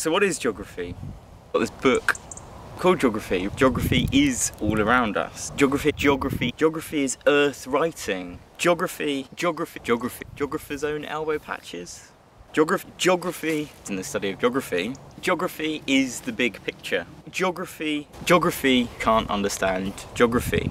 So what is geography? Got this book called Geography. Geography is all around us. Geography, geography, geography is earth writing. Geography, geography, geography, geographer's own elbow patches. Geography, geography in the study of geography. Geography is the big picture. Geography, geography can't understand geography.